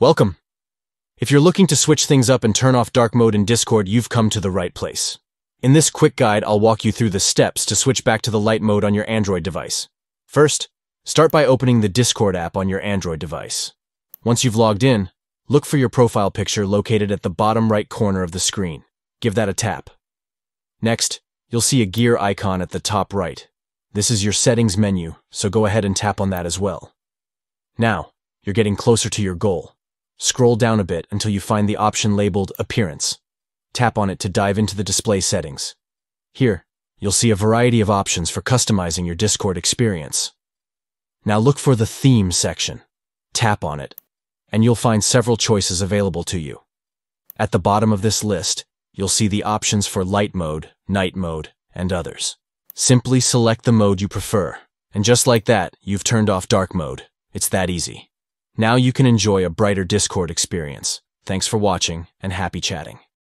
Welcome. If you're looking to switch things up and turn off dark mode in Discord, you've come to the right place. In this quick guide, I'll walk you through the steps to switch back to the light mode on your Android device. First, start by opening the Discord app on your Android device. Once you've logged in, look for your profile picture located at the bottom right corner of the screen. Give that a tap. Next, you'll see a gear icon at the top right. This is your settings menu, so go ahead and tap on that as well. Now, you're getting closer to your goal. Scroll down a bit until you find the option labeled Appearance. Tap on it to dive into the display settings. Here, you'll see a variety of options for customizing your Discord experience. Now look for the Theme section. Tap on it, and you'll find several choices available to you. At the bottom of this list, you'll see the options for light mode, night mode, and others. Simply select the mode you prefer, and just like that, you've turned off dark mode. It's that easy. Now you can enjoy a brighter Discord experience. Thanks for watching, and happy chatting.